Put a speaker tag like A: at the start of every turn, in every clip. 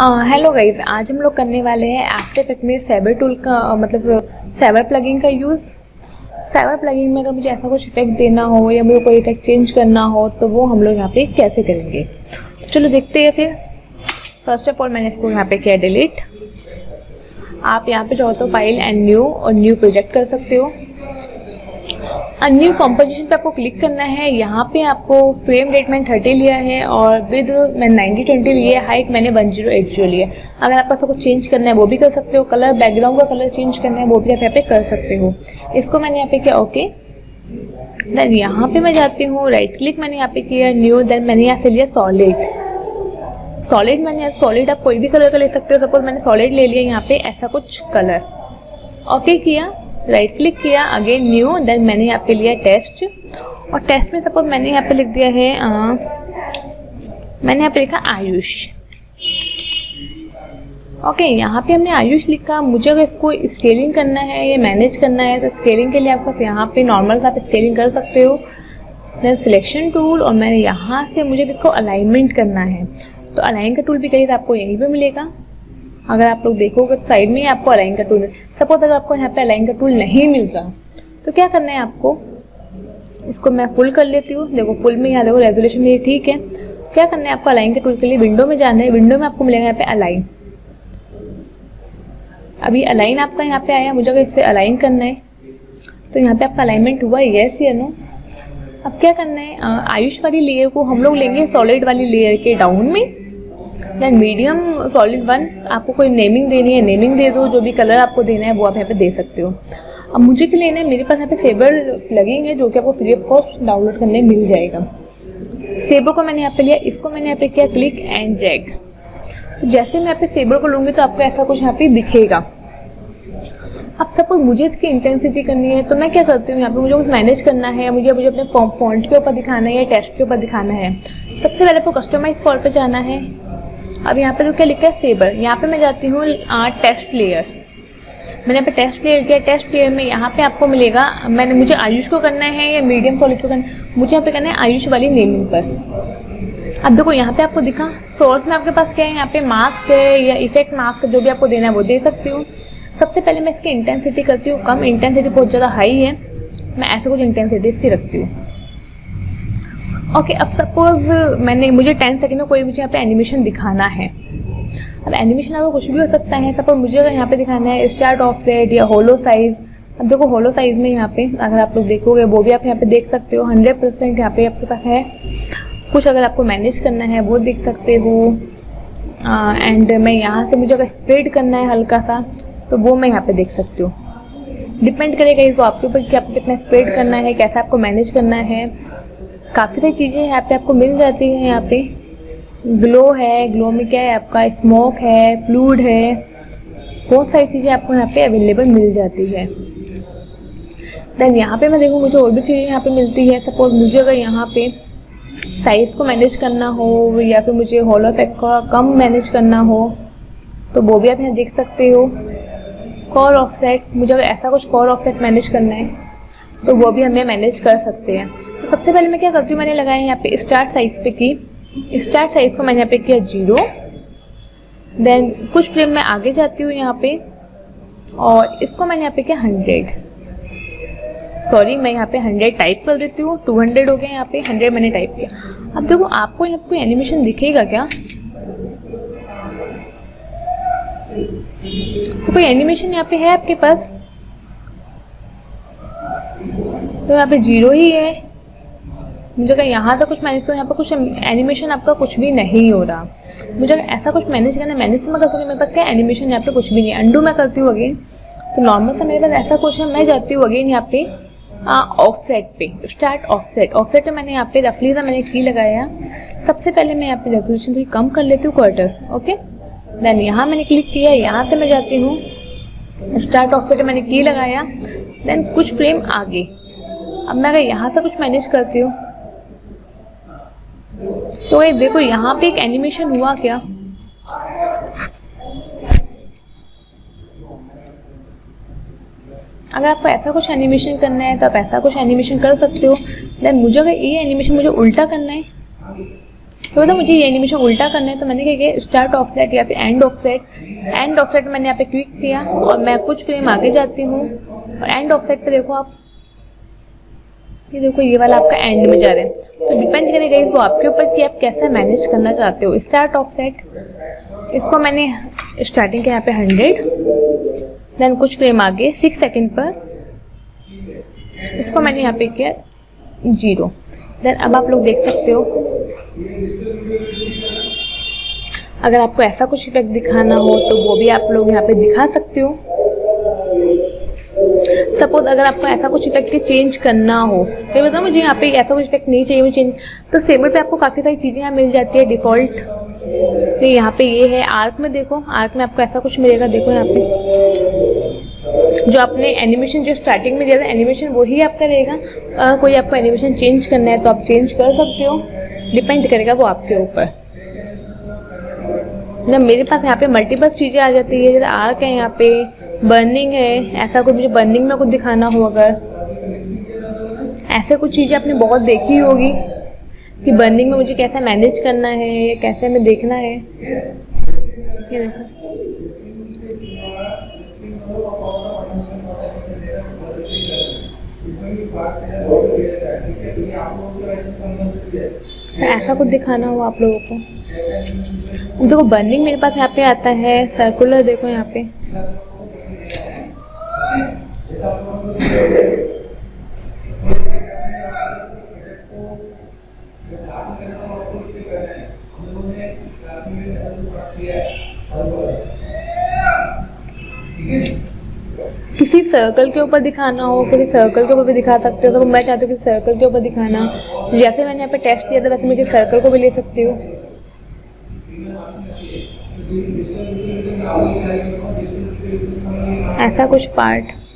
A: Hello guys आज हम लोग करने वाले हैं आफ्टर इफ़ेक्ट में सेवर टूल का मतलब सेवर प्लगिंग का यूज़ सेवर प्लगिंग में अगर मुझे ऐसा कुछ इफ़ेक्ट देना हो या मुझे कोई इफ़ेक्ट चेंज करना हो तो वो हम लोग यहाँ पे कैसे करेंगे? तो चलो देखते हैं फिर. फ़र्स्ट ऑफ़ ऑल मैंने इसको यहाँ पे किया डिलीट आप यहाँ पे चाहो तो फ़ाइल एंड न्यू और न्यू प्रोजेक्ट कर सकते हो. न्यू कॉम्पोजिशन पे आपको क्लिक करना है। यहाँ पे आपको फ्रेम रेट मैंने थर्टी लिया है और विद मैं नाइन्टी ट्वेंटी लिए हाइट मैंने वन ज़ीरो एट ज़ीरो लिया अगर आपका सब कुछ चेंज करना है, वो भी कर सकते हो। कलर बैकग्राउंड का कलर चेंज करना है, वो भी आप यहाँ पे कर सकते हो। इसको मैंने यहाँ पे किया ओके देन यहाँ पे मैं जाती हूँ। राइट क्लिक मैंने यहाँ पे किया न्यू देन मैंने यहाँ से लिया सॉलिड सॉलिड मैंने सॉलिड आप कोई भी कलर का ले सकते हो। सपोज़ मैंने सॉलिड ले लिया यहाँ पे, ऐसा कुछ कलर ओके किया? राइट क्लिक किया अगेन न्यू देन मैंने यहाँ पे लिया टेस्ट और टेस्ट में सपोज़ मैंने यहाँ पे लिख दिया है आ, मैंने यहाँ पे लिखा आयुष. ओके okay, यहाँ पे हमने आयुष लिखा. मुझे अगर इसको स्केलिंग करना है या मैनेज करना है तो स्केलिंग के लिए आपको यहाँ पे नॉर्मल आप स्केलिंग कर सकते हो. देन सिलेक्शन टूल और मैंने यहाँ से मुझे इसको अलाइनमेंट करना है. तो अलाइन का टूल भी कहीं आपको यहीं पे मिलेगा. अगर आप लोग देखोगे तो साइड में ही आपको अलाइन का टूल सपोज़ अगर आपको यहाँ पे अलाइन का टूल नहीं मिलता तो क्या करना है आपको? इसको मैं फुल कर लेती हूँ। देखो फुल में यहाँ देखो रेजोल्यूशन भी ठीक है। क्या करना है आपको अलाइन के टूल के लिए? विंडो में जाना है। विंडो में आपको मिलेगा यहाँ पे अलाइन अभी अलाइन आपका यहाँ पे आया। मुझे अगर इससे अलाइन करना है तो यहाँ पे आपका अलाइनमेंट हुआ। यस या नो अब क्या करना है? आयुष वाली लेयर को हम लोग लेंगे सॉलिड वाली लेयर के डाउन में। देन मीडियम सॉलिड वन आपको कोई नेमिंग देनी है नेमिंग दे दो, जो भी कलर आपको देना है, वो आप यहाँ पे दे सकते हो। अब मुझे क्या लेना है मेरे पास यहाँ पे सेबर प्लगइन है जो कि आपको फ्री ऑफ़ कॉस्ट डाउनलोड करने मिल जाएगा। सेबर को मैंने यहाँ पे लिया, इसको मैंने यहाँ पे किया क्लिक एंड ड्रैग तो जैसे मैं यहाँ पे सेबर को लूँगी तो आपको ऐसा कुछ यहाँ पे दिखेगा। अब सपोज़ मुझे इसकी इंटेंसिटी करनी है तो मैं क्या करती हूँ, यहाँ पे मुझे कुछ मैनेज करना है, मुझे मुझे अपने फॉन्ट के ऊपर दिखाना है या टेस्ट के ऊपर दिखाना है। सबसे पहले आपको कस्टमाइज कॉल पर जाना है। अब यहाँ पे जो क्या लिखा है? सेबर यहाँ पे मैं जाती हूँ टेस्ट लेयर मैंने पे टेस्ट लेयर किया। टेस्ट लेयर में यहाँ पे आपको मिलेगा, मैंने, मुझे आयुष को करना है या मीडियम सॉलिड को करना है? मुझे यहाँ पे करना है आयुष वाली नेमिंग पर। अब देखो, यहाँ पे आपको दिखा सोर्स में आपके पास क्या है? यहाँ पे मास्क है या इफ़ेक्ट मास्क जो भी आपको देना है वो दे सकती हूँ। सबसे पहले मैं इसकी इंटेंसिटी करती हूँ, कम इंटेंसिटी बहुत ज़्यादा हाई है। मैं ऐसे कुछ इंटेंसिटी इसकी रखती हूँ। ओके अब सपोज़ मैंने, मुझे टेन सेकेंड में कोई मुझे यहाँ पे एनिमेशन दिखाना है। अब एनिमेशन आपको कुछ भी हो सकता है। सपोज़ मुझे अगर यहाँ पे दिखाना है स्टार्ट ऑफ़ सेट या होलो साइज़ अब देखो होलो साइज़ में यहाँ पे, अगर आप लोग देखोगे, वो भी आप यहाँ पे देख सकते हो। हंड्रेड परसेंट यहाँ पे आपके पास है। कुछ अगर आपको मैनेज करना है, वो देख सकते हो। एंड मैं यहाँ से मुझे अगर स्प्रेड करना है हल्का सा तो वो मैं यहाँ पे देख सकती हूँ। डिपेंड करेगा इस आपके ऊपर कि आपको कितना स्प्रेड करना है, कैसा आपको मैनेज करना है। काफ़ी सारी चीज़ें यहाँ पे आपको मिल जाती हैं यहाँ पे। ग्लो है ग्लो में क्या है आपका? स्मोक है फ्लूड है। बहुत सारी चीज़ें आपको यहाँ पे अवेलेबल मिल जाती है। देन यहाँ पे मैं देखूँ, मुझे और भी चीज़ें यहाँ पे मिलती है। सपोज़ मुझे अगर यहाँ पे साइज़ को मैनेज करना हो या फिर मुझे हॉलो इफ़ेक्ट का कम मैनेज करना हो तो वो भी आप यहाँ देख सकते हो। कॉर ऑफसेट मुझे अगर ऐसा कुछ कॉर ऑफसेट मैनेज करना है तो वो भी हमें मैनेज कर सकते हैं। तो सबसे पहले मैं क्या करती हूँ, मैंने लगाया यहाँ पे स्टार्ट साइज़ पे की। स्टार्ट साइज़ को मैंने यहाँ पे किया ज़ीरो देन कुछ फ्रेम में आगे जाती हूँ यहाँ पे और इसको मैंने यहाँ पे किया हंड्रेड सॉरी मैं यहाँ पे हंड्रेड टाइप कर देती हूँ। टू हंड्रेड हो गया यहाँ पे हंड्रेड मैंने टाइप किया। अब देखो, आपको यहाँ पे एनिमेशन दिखेगा क्या? तो कोई एनिमेशन यहाँ पे है आपके पास? तो यहाँ पे ज़ीरो ही है। मुझे अगर यहाँ तक कुछ मैनेज तो यहाँ पर कुछ एनिमेशन आपका कुछ भी नहीं हो रहा। मुझे अगर ऐसा कुछ मैनेज करना मैनेज मैं कर सकती मेरे पास क्या एनिमेशन यहाँ पे कुछ भी नहीं अंडू मैं करती हूँ अगेन तो नॉर्मल सा मेरे पास ऐसा कुछ है, मैं जाती हूँ अगेन यहाँ पे ऑफ़ सेट पे। Start offset offset पे मैंने यहाँ पे रफली सा मैंने की लगाया। सबसे पहले मैं यहाँ पे रेजोल्यूशन थोड़ी कम कर लेती हूँ क्वार्टर ओके देन यहाँ मैंने क्लिक किया, यहाँ से मैं जाती हूँ। स्टार्ट ऑफ़ सेट मैंने की लगाया। देन कुछ फ्रेम आगे। अब मैं अगर यहाँ से कुछ मैनेज करती हूँ। तो ये देखो, यहाँ पे एक एनिमेशन हुआ क्या? अगर आपको ऐसा कुछ एनिमेशन करना है तो आप ऐसा कुछ एनिमेशन कर सकते हो। देन मुझे अगर ये एनिमेशन मुझे उल्टा करना है तो मतलब मुझे ये एनिमेशन उल्टा करना है तो मैंने क्या किया? स्टार्ट ऑफ़ सेट या फिर end offset end offset मैंने यहाँ पे क्लिक किया और मैं कुछ फ्रेम आगे जाती हूँ। और एंड ऑफ़ सेट पे देखो आप ये देखो, ये वाला आपका एंड में जा रहा है। तो डिपेंड करेगा वो आपके ऊपर कि आप कैसे मैनेज करना चाहते हो। स्टार्ट ऑफ़ सेट इसको मैंने स्टार्टिंग के यहाँ पे हंड्रेड देन कुछ फ्रेम आगे सिक्स सेकेंड पर। इसको मैंने यहाँ पे किया ज़ीरो देन अब आप लोग देख सकते हो, अगर आपको ऐसा कुछ इफ़ेक्ट दिखाना हो तो वो भी आप लोग यहाँ पे दिखा सकते हो। सपोज़ अगर आपको ऐसा कुछ इफ़ेक्ट चेंज करना हो तो बताओ मुझे यहाँ पे ऐसा कुछ इफ़ेक्ट नहीं चाहिए मुझे। चेंज तो सेमर पे आपको काफ़ी सारी चीज़ें यहाँ मिल जाती है डिफ़ॉल्ट तो यहाँ पे ये है आर्क में देखो। आर्क में आपको ऐसा कुछ मिलेगा, देखो यहाँ पे। जो आपने एनिमेशन जो स्टार्टिंग में दिया था एनिमेशन वही आपका रहेगा। अगर कोई आपको एनिमेशन चेंज करना है तो आप चेंज कर सकते हो। डिपेंड करेगा वो आपके ऊपर। जब मेरे पास यहाँ पे मल्टीपल चीज़ें आ जाती है, जैसे आर्क है यहाँ पे। बर्निंग है। ऐसा कुछ मुझे बर्निंग में कुछ दिखाना हो अगर। ऐसे कुछ चीज़ें आपने बहुत देखी होगी कि बर्निंग में मुझे कैसे मैनेज करना है, या कैसे हमें देखना है। ये देखो। ऐसा कुछ दिखाना हो आप लोगों को। देखो बर्निंग मेरे पास यहाँ पे आता है। सर्कुलर देखो यहाँ पे। किसी सर्कल के ऊपर दिखाना हो, किसी सर्कल के ऊपर भी दिखा सकते हो। तो मैं चाहती हूँ कि सर्कल के ऊपर दिखाना। जैसे मैंने यहाँ पे टेस्ट किया था, वैसे मैं किसी सर्कल को भी ले सकती हूँ। ऐसा कुछ पार्ट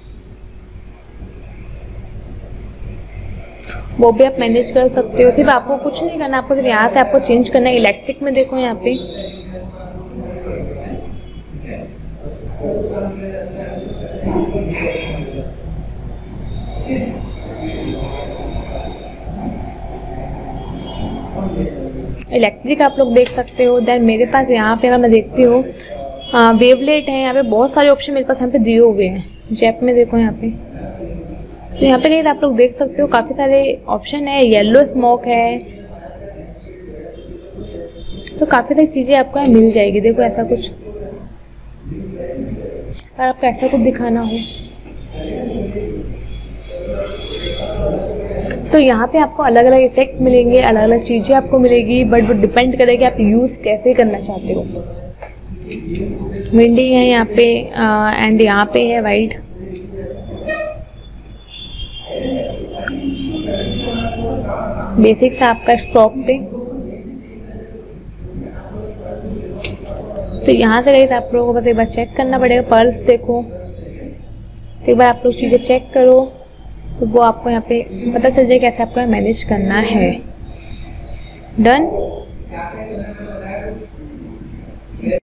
A: वो भी आप मैनेज कर सकते हो। सिर्फ़ आपको कुछ नहीं करना, आपको सिर्फ़ यहाँ से आपको चेंज करना है। इलेक्ट्रिक में देखो यहाँ पे। इलेक्ट्रिक आप लोग देख सकते हो। देन मेरे पास यहाँ पे अगर मैं देखती हूँ वेवलेट है यहाँ पे। बहुत सारे ऑप्शन मेरे पास यहाँ पे दिए हुए हैं। जैप में देखो यहाँ पे। तो यहाँ पे नहीं, आप लोग देख सकते हो, काफ़ी सारे ऑप्शन है। येलो स्मोक है। तो काफ़ी सारी चीज़ें आपको यहाँ मिल जाएगी। देखो ऐसा कुछ। अगर आपको ऐसा कुछ दिखाना हो। तो यहाँ पे आपको अलग अलग इफ़ेक्ट मिलेंगे अलग अलग चीज़ें आपको मिलेगी बट वो डिपेंड करेगी आप यूज़ कैसे करना चाहते हो। विंडी है यहाँ पे एंड यहाँ पे है वाइट बेसिक था आपका स्टॉक पे। तो यहाँ से गई आप लोगों को बस एक बार चेक करना पड़ेगा पर्स देखो। तो एक बार आप लोग चीज़ें चेक करो तो वो आपको यहाँ पे पता चल जाए कैसे आपको मैनेज करना है। डन